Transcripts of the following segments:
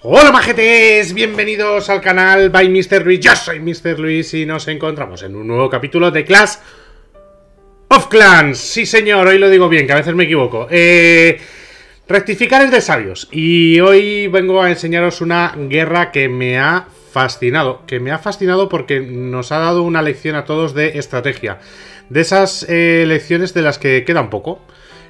Hola majetes, bienvenidos al canal by Mr. Luis, yo soy Mr. Luis y nos encontramos en un nuevo capítulo de Clash of Clans. Sí señor, hoy lo digo bien, que a veces me equivoco. Eh, rectificar es de sabios y hoy vengo a enseñaros una guerra que me ha fascinado, que me ha fascinado porque nos ha dado una lección a todos de estrategia. De esas eh, lecciones de las que queda un poco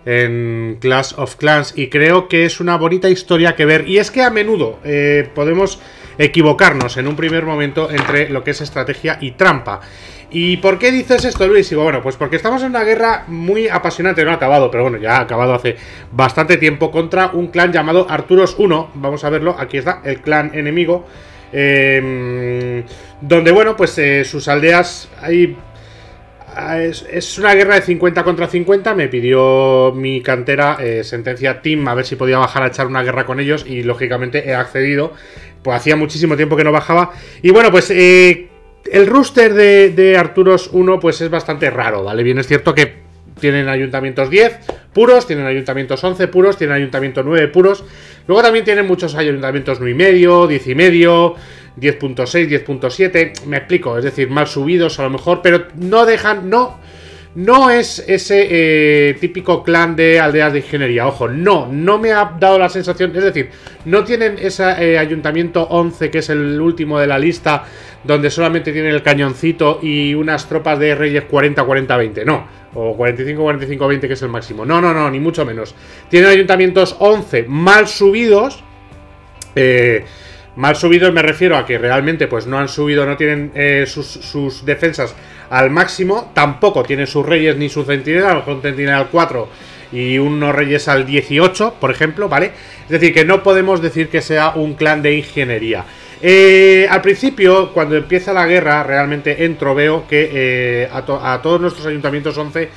en Clash of Clans y creo que es una bonita historia que ver y es que a menudo eh, podemos equivocarnos en un primer momento entre lo que es estrategia y trampa. ¿Y por qué dices esto, Luis? Digo, bueno, pues porque estamos en una guerra muy apasionante, no ha acabado, pero bueno, ya ha acabado hace bastante tiempo, contra un clan llamado Arturos 1. Vamos a verlo, aquí está, el clan enemigo. Eh, donde, bueno, pues eh, sus aldeas hay Ah, es, una guerra de 50 contra 50. Me pidió mi cantera eh, sentencia Team a ver si podía bajar a echar una guerra con ellos. Y lógicamente he accedido. Pues hacía muchísimo tiempo que no bajaba. Y bueno, pues eh, el rooster de, de, Arturos 1 pues es bastante raro, ¿vale? Bien, es cierto que tienen ayuntamientos 10 puros, tienen ayuntamientos 11 puros, tienen ayuntamientos 9 puros. Luego también tienen muchos ayuntamientos 9 y medio, 10 y medio. 10.6, 10.7, me explico, es decir, mal subidos a lo mejor, pero no dejan, no, no es ese eh, típico clan de aldeas de ingeniería, ojo, no, no me ha dado la sensación, es decir, no tienen ese eh, ayuntamiento 11 que es el último de la lista, donde solamente tienen el cañoncito y unas tropas de reyes 40, 40, 20, no, o 45, 45, 20 que es el máximo, no, no, no, ni mucho menos, tienen ayuntamientos 11 mal subidos, eh, Mal subidos me refiero a que realmente pues no han subido, no tienen eh, sus, defensas al máximo, tampoco tienen sus reyes ni su centinela, a mejor centinela al 4 y unos reyes al 18, por ejemplo, ¿vale? Es decir, que no podemos decir que sea un clan de ingeniería. Eh, al principio, cuando empieza la guerra, realmente entro, veo que eh, a, todos nuestros ayuntamientos 11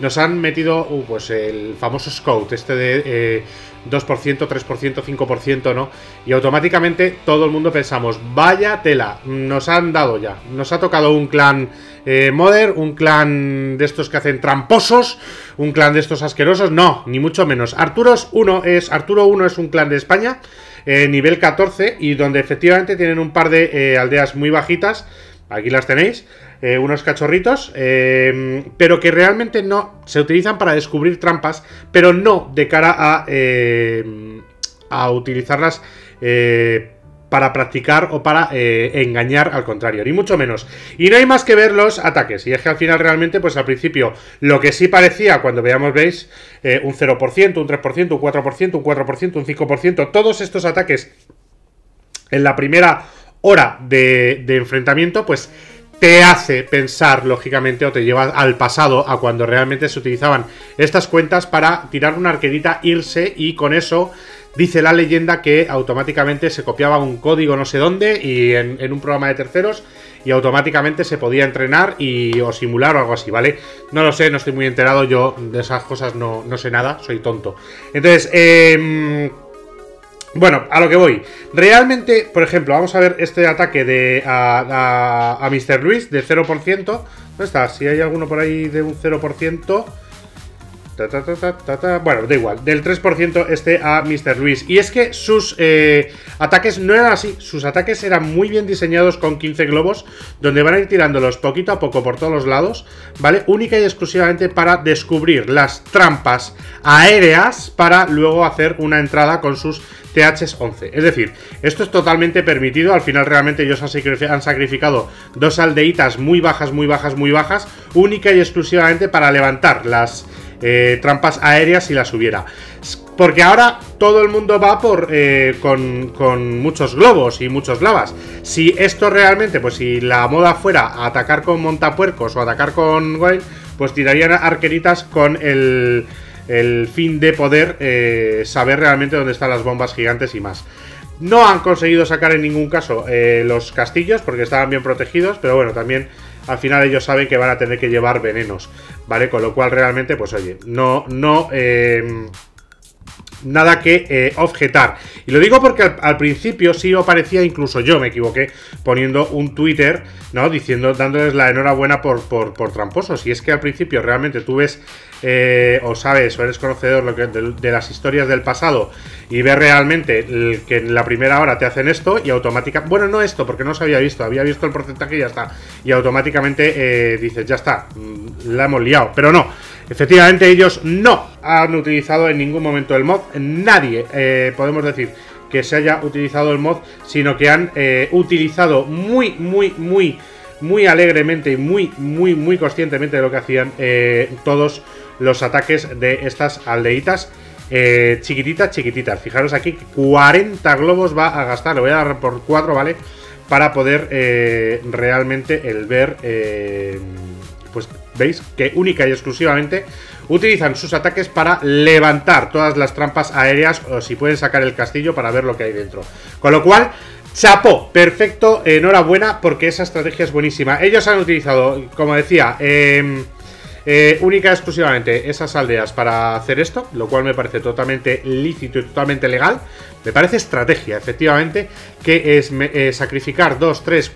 nos han metido uh, pues el famoso scout, este de 2%, 3%, 5%, ¿no? Y automáticamente todo el mundo pensamos, vaya tela, nos han dado ya, nos ha tocado un clan eh, Modern, un clan de estos que hacen tramposos, un clan de estos asquerosos, no, ni mucho menos. Arturos 1 es, Arturo 1 es un clan de España, eh, nivel 14, y donde efectivamente tienen un par de eh, aldeas muy bajitas, aquí las tenéis, eh, unos cachorritos, eh, pero que realmente no se utilizan para descubrir trampas, pero no de cara a, eh, a utilizarlas para practicar o para engañar al contrario, ni mucho menos. Y no hay más que ver los ataques, y es que al final realmente, pues al principio, lo que sí parecía cuando veamos, veis, un 0%, un 3%, un 4%, un 4%, un 5%, todos estos ataques en la primera hora de, enfrentamiento, pues te hace pensar, lógicamente, o te lleva al pasado, a cuando realmente se utilizaban estas cuentas para tirar una arquerita, irse y con eso dice la leyenda que automáticamente se copiaba un código no sé dónde y en, un programa de terceros y automáticamente se podía entrenar y o simular o algo así, ¿vale? No lo sé, no estoy muy enterado, yo de esas cosas no, no sé nada, soy tonto. Entonces, eh bueno, a lo que voy. Realmente, por ejemplo, vamos a ver este ataque de a, a, Mr. Luis de 0%. ¿Dónde está? Si hay alguno por ahí de un 0%. Bueno, da igual. Del 3% este a Mr. Luis. Y es que sus eh, ataques no eran así. Sus ataques eran muy bien diseñados con 15 globos. Donde van a ir tirándolos poquito a poco por todos los lados. ¿Vale? Única y exclusivamente para descubrir las trampas aéreas. Para luego hacer una entrada con sus TH11. Es decir, esto es totalmente permitido. Al final, realmente, ellos han sacrificado dos aldeitas muy bajas, muy bajas, muy bajas, única y exclusivamente para levantar las eh, trampas aéreas si las hubiera. Porque ahora todo el mundo va por eh, con, muchos globos y muchos lavas. Si esto realmente, pues si la moda fuera atacar con montapuercos o atacar con pues tirarían arqueritas con el el fin de poder eh, saber realmente dónde están las bombas gigantes y más. No han conseguido sacar en ningún caso eh, los castillos porque estaban bien protegidos, pero bueno, también al final ellos saben que van a tener que llevar venenos, ¿vale? Con lo cual realmente, pues oye, no, no, eh, nada que eh, objetar. Y lo digo porque al, principio sí aparecía, incluso yo me equivoqué, poniendo un Twitter, ¿no? Diciendo, dándoles la enhorabuena por, por, por tramposos. Y es que al principio realmente tú ves eh, o sabes o eres conocedor lo que, de, las historias del pasado y ves realmente que en la primera hora te hacen esto y automáticamente, bueno, no esto porque no se había visto, había visto el porcentaje y ya está, y automáticamente eh, dices, ya está, mm, la hemos liado, pero no, efectivamente ellos no han utilizado en ningún momento el mod, nadie, eh, podemos decir, que se haya utilizado el mod, sino que han utilizado muy, muy, muy muy alegremente y muy, muy, muy conscientemente de lo que hacían todos los ataques de estas aldeitas eh, chiquititas, chiquititas. Fijaros aquí, 40 globos va a gastar, le voy a dar por 4, ¿vale? Para poder eh, realmente el ver, eh, veis que única y exclusivamente utilizan sus ataques para levantar todas las trampas aéreas o si pueden sacar el castillo para ver lo que hay dentro. Con lo cual, Chapo, perfecto, enhorabuena porque esa estrategia es buenísima. Ellos han utilizado, como decía, eh, eh, única y exclusivamente esas aldeas para hacer esto, lo cual me parece totalmente lícito y totalmente legal. Me parece estrategia, efectivamente, que es eh, sacrificar dos, tres,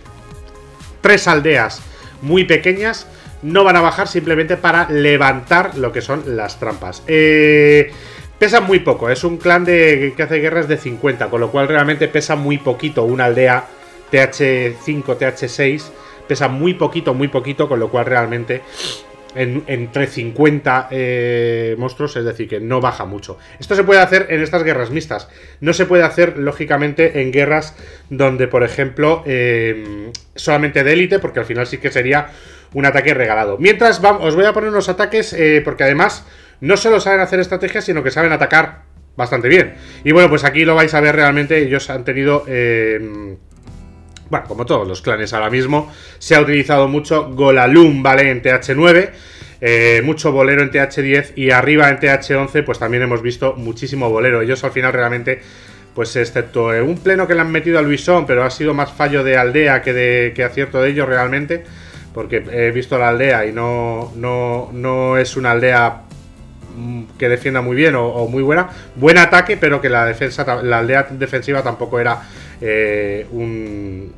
tres aldeas muy pequeñas. No van a bajar simplemente para levantar lo que son las trampas. Eh, pesa muy poco, es un clan de, que hace guerras de 50, con lo cual realmente pesa muy poquito una aldea TH5, TH6. Pesa muy poquito, muy poquito, con lo cual realmente entre 50 eh, monstruos, es decir, que no baja mucho. Esto se puede hacer en estas guerras mixtas. No se puede hacer, lógicamente, en guerras donde, por ejemplo, eh, solamente de élite, porque al final sí que sería un ataque regalado. Mientras, vamos, os voy a poner unos ataques, eh, porque además no solo saben hacer estrategias, sino que saben atacar bastante bien. Y bueno, pues aquí lo vais a ver realmente. Ellos han tenido bueno, como todos los clanes ahora mismo, se ha utilizado mucho Golalum, ¿vale? En TH9, eh, mucho bolero en TH10 y arriba en TH11 pues también hemos visto muchísimo bolero. Ellos al final realmente, pues excepto un pleno que le han metido a Luisón, pero ha sido más fallo de aldea que, de, que acierto de ellos realmente, porque he visto la aldea y no, no, no es una aldea mm, que defienda muy bien o, muy buena. Buen ataque, pero que la defensa, la aldea defensiva tampoco era eh, un,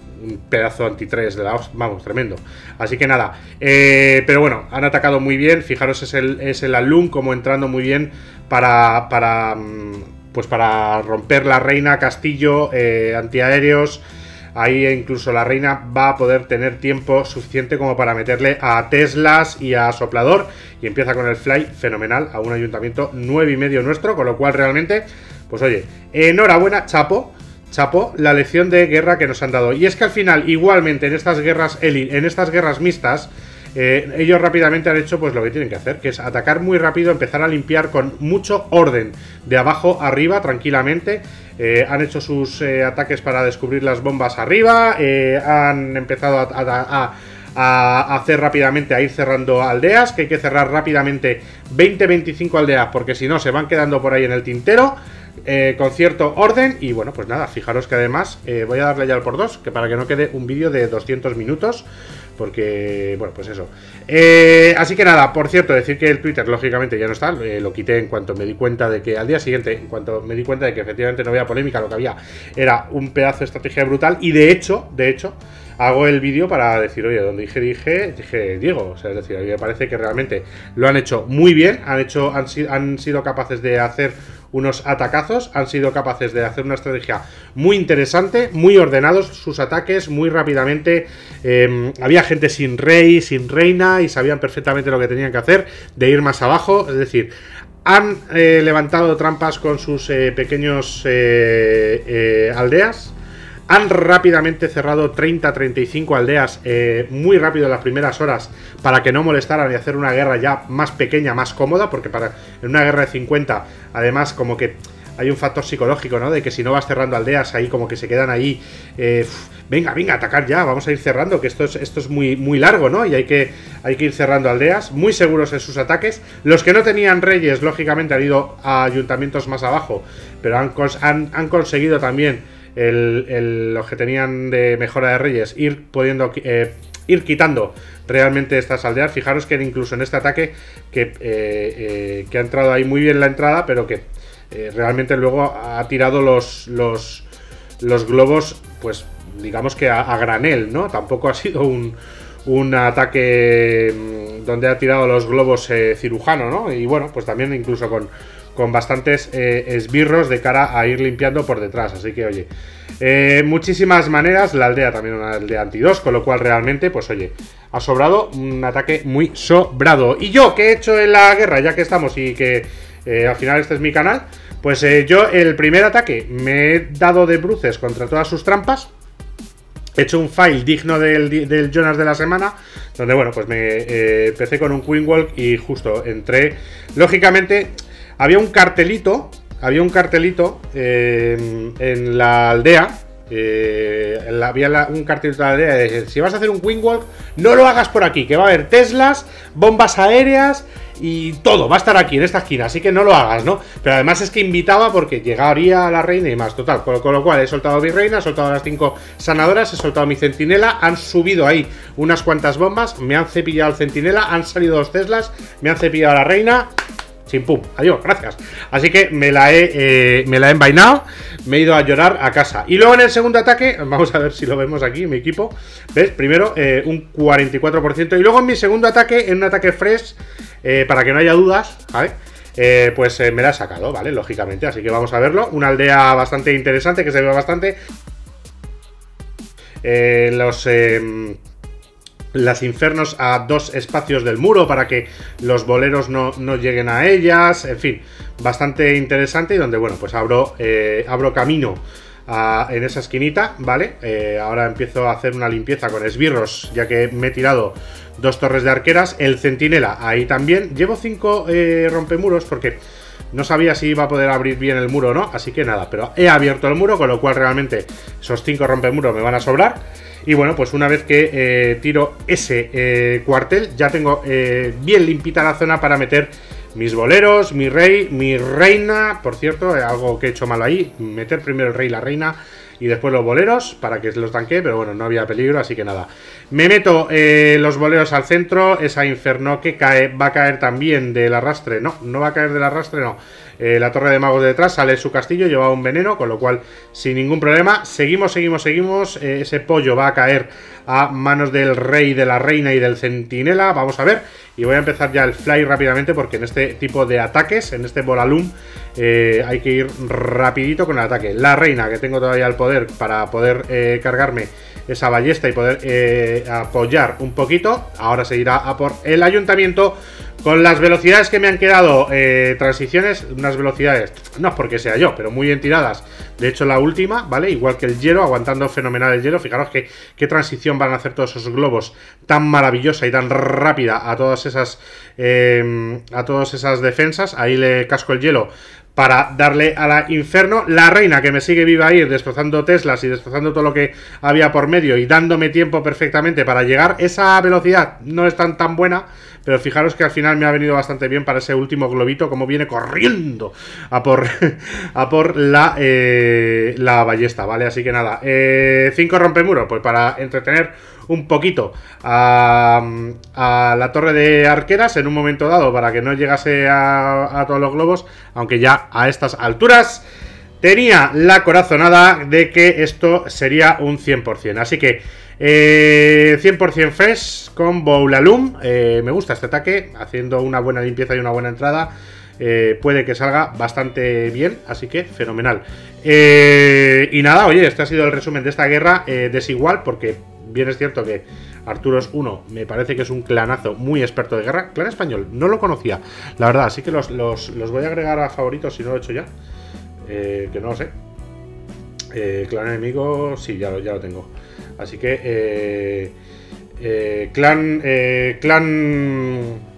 pedazo anti-3 de la vamos, tremendo. Así que nada, eh, pero bueno, han atacado muy bien, fijaros es el, es el alum como entrando muy bien para, para, mm, pues para romper la reina, castillo, eh, antiaéreos, ahí incluso la reina va a poder tener tiempo suficiente como para meterle a Teslas y a Soplador y empieza con el fly fenomenal a un ayuntamiento 9 y medio nuestro, con lo cual realmente, pues oye, enhorabuena, Chapo, Chapo, la lección de guerra que nos han dado. Y es que al final, igualmente, en estas guerras en estas guerras mixtas, eh, ellos rápidamente han hecho pues lo que tienen que hacer, que es atacar muy rápido, empezar a limpiar con mucho orden, de abajo arriba, tranquilamente. Eh, han hecho sus eh, ataques para descubrir las bombas arriba, han empezado a, hacer rápidamente, a ir cerrando aldeas, que hay que cerrar rápidamente 20-25 aldeas, porque si no se van quedando por ahí en el tintero. Eh, con cierto orden. Y bueno, pues nada, fijaros que además eh, voy a darle ya al por dos, que para que no quede un vídeo de 200 minutos. Porque, bueno, pues eso. Eh, así que nada, por cierto, decir que el Twitter, lógicamente, ya no está. lo quité en cuanto me di cuenta de que al día siguiente, en cuanto me di cuenta de que efectivamente no había polémica, lo que había era un pedazo de estrategia brutal. Y de hecho, de hecho, hago el vídeo para decir, oye, donde dije, dije, dije Diego. O sea, es decir, a mí me parece que realmente lo han hecho muy bien. Han hecho, han, han sido capaces de hacer unos atacazos, han sido capaces de hacer una estrategia muy interesante, muy ordenados sus ataques, muy rápidamente. Em, había gente sin rey, sin reina y sabían perfectamente lo que tenían que hacer, de ir más abajo, es decir, han eh, levantado trampas con sus eh, pequeños eh, aldeas han rápidamente cerrado 30-35 aldeas eh, muy rápido en las primeras horas para que no molestaran y hacer una guerra ya más pequeña, más cómoda, porque para, en una guerra de 50, además, como que hay un factor psicológico, ¿no? De que si no vas cerrando aldeas ahí, como que se quedan ahí. Eh, venga, venga, atacar ya, vamos a ir cerrando, que esto es, esto es muy, muy largo, ¿no? Y hay que, hay que ir cerrando aldeas, muy seguros en sus ataques. Los que no tenían reyes, lógicamente, han ido a ayuntamientos más abajo, pero han, han, han conseguido también los que tenían de mejora de reyes, ir pudiendo eh, ir quitando realmente estas aldeas. Fijaros que incluso en este ataque que, eh, eh, que ha entrado ahí muy bien la entrada, pero que realmente luego ha tirado los, los, los globos, pues digamos que a, granel, ¿no? Tampoco ha sido un, un ataque mm, donde ha tirado los globos cirujano, ¿no? Y bueno, pues también incluso con, con bastantes esbirros de cara a ir limpiando por detrás. Así que, oye, eh, muchísimas maneras, la aldea también una aldea anti-2, con lo cual realmente, pues oye, ha sobrado un ataque muy sobrado. Y yo, que he hecho en la guerra, ya que estamos y que eh, al final este es mi canal, pues eh, yo el primer ataque me he dado de bruces contra todas sus trampas. He hecho un file digno del, del Jonas de la semana, donde bueno, pues me empecé con un Queen Walk y justo entré. Lógicamente, había un cartelito había un cartelito eh, en la aldea. Eh, había un cartelito en la aldea de si vas a hacer un Wingwalk, no lo hagas por aquí, que va a haber Teslas, bombas aéreas y todo, va a estar aquí en esta esquina, así que no lo hagas, ¿no? Pero además es que invitaba porque llegaría la reina y más, total. Con, lo cual he soltado a mi reina, he soltado las cinco sanadoras, he soltado mi centinela, han subido ahí unas cuantas bombas, me han cepillado el centinela, han salido dos Teslas, me han cepillado a la reina sin pum, adiós, gracias. Así que me la he, eh, me la he envainado, me he ido a llorar a casa. Y luego en el segundo ataque, vamos a ver si lo vemos aquí, mi equipo, ¿ves? Primero eh, un 44%. Y luego en mi segundo ataque, en un ataque fresh, eh, para que no haya dudas, ¿vale? pues me la he sacado, ¿vale? Lógicamente, así que vamos a verlo. Una aldea bastante interesante, que se ve bastante. los em, las infernos a dos espacios del muro para que los boleros no, lleguen a ellas, en fin, bastante interesante y donde, bueno, pues abro, eh, abro camino en esa esquinita, ¿vale? Eh, ahora empiezo a hacer una limpieza con esbirros, ya que me he tirado dos torres de arqueras, el centinela ahí también, llevo cinco eh, rompemuros porque... No sabía si iba a poder abrir bien el muro o no, así que nada, pero he abierto el muro, con lo cual realmente esos cinco rompemuros me van a sobrar. Y bueno, pues una vez que eh, tiro ese eh, cuartel, ya tengo eh, bien limpita la zona para meter mis boleros, mi rey, mi reina. Por cierto, algo que he hecho mal ahí, meter primero el rey y la reina y después los boleros para que los tanque, pero bueno, no había peligro, así que nada. Me meto los boleros al centro, esa inferno que cae, va a caer también del arrastre, no, no va a caer del arrastre, no. Eh, la torre de magos de detrás, sale su castillo, lleva un veneno, con lo cual sin ningún problema. Seguimos, seguimos, seguimos. Eh, ese pollo va a caer a manos del rey, de la reina y del centinela. Vamos a ver. Y voy a empezar ya el fly rápidamente porque en este tipo de ataques, en este bolalum, eh, hay que ir rapidito con el ataque. La reina, que tengo todavía el poder para poder cargarme esa ballesta y poder apoyar un poquito. Ahora se irá a por el ayuntamiento con las velocidades que me han quedado, eh, transiciones, unas velocidades, no es porque sea yo, pero muy bien tiradas. De hecho, la última, ¿vale? Igual que el hielo, aguantando fenomenal el hielo. Fijaros que, qué transición van a hacer todos esos globos tan maravillosa y tan rápida a todas esas, eh, a todas esas defensas. Ahí le casco el hielo para darle a la inferno. La reina que me sigue viva ahí, destrozando Teslas y destrozando todo lo que había por medio y dándome tiempo perfectamente para llegar. Esa velocidad no es tan tan buena, pero fijaros que al final me ha venido bastante bien para ese último globito, como viene corriendo a por, a por la, eh, la ballesta, ¿vale? Así que nada, eh, cinco rompemuros, pues para entretener un poquito a, la torre de arqueras en un momento dado para que no llegase a, todos los globos, aunque ya a estas alturas tenía la corazonada de que esto sería un 100%. Así que 100% eh, fresh con Boulalum. Eh, me gusta este ataque, haciendo una buena limpieza y una buena entrada. Eh, puede que salga bastante bien, así que fenomenal. y nada, oye, este ha sido el resumen de esta guerra desigual, porque bien es cierto que Arturos 1 me parece que es un clanazo muy experto de guerra. Clan español, no lo conocía, la verdad, así que los, voy a agregar a favoritos si no lo he hecho ya. Eh, que no lo sé. Eh, clan enemigo, sí, ya, ya lo tengo. Así que, eh, clan, clan...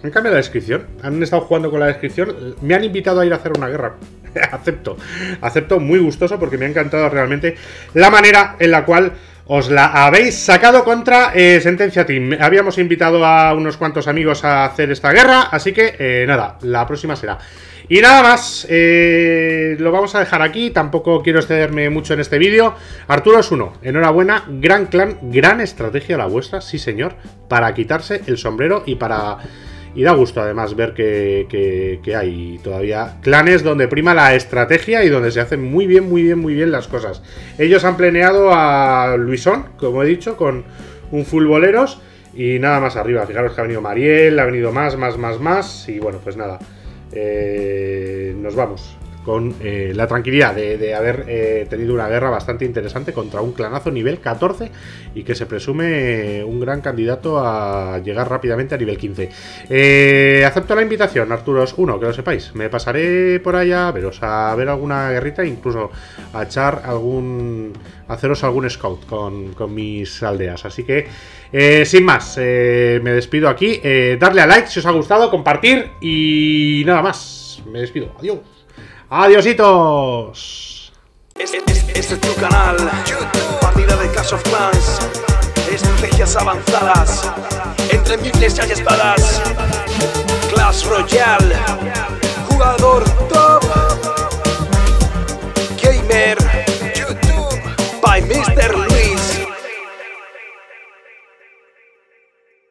Han cambiado la descripción, han estado jugando con la descripción, me han invitado a ir a hacer una guerra. acepto, acepto muy gustoso porque me ha encantado realmente la manera en la cual os la habéis sacado contra eh, Sentencia Team. Habíamos invitado a unos cuantos amigos a hacer esta guerra, así que eh, nada, la próxima será. Y nada más, eh, lo vamos a dejar aquí, tampoco quiero excederme mucho en este vídeo. Arturo es uno, enhorabuena, gran clan, gran estrategia la vuestra, sí señor, para quitarse el sombrero y para Y da gusto además ver que, hay todavía clanes donde prima la estrategia y donde se hacen muy bien, muy bien, muy bien las cosas. Ellos han planeado a Luisón, como he dicho, con un full boleros y nada más arriba. Fijaros que ha venido Mariel, ha venido más, más, más, más. Y bueno, pues nada. Eh, nos vamos con eh, la tranquilidad de, haber eh, tenido una guerra bastante interesante contra un clanazo nivel 14 y que se presume un gran candidato a llegar rápidamente a nivel 15. acepto la invitación, Arturos 1, que lo sepáis. Me pasaré por allá a veros, a ver alguna guerrita, incluso a echar algún. haceros algún scout con, con mis aldeas. Así que. sin más, me despido aquí. darle a like si os ha gustado, compartir y nada más. Me despido. Adiós. ¡Adiositos! Este, es tu canal, partida de Clash of Clans, estrategias avanzadas, entre miles y espadas, Clash Royale, jugador top, gamer